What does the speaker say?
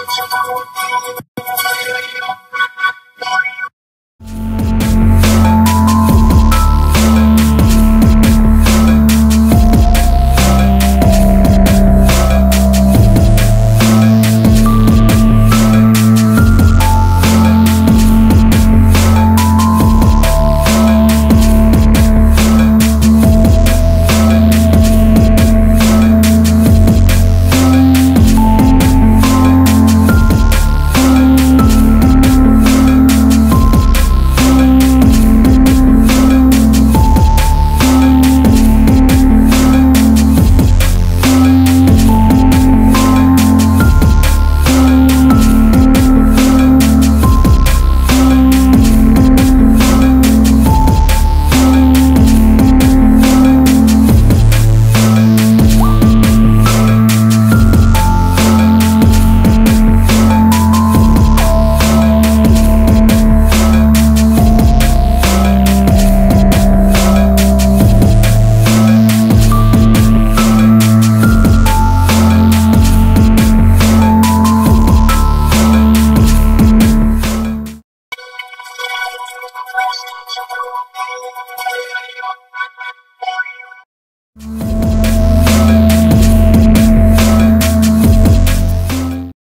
もう。